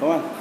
好吧。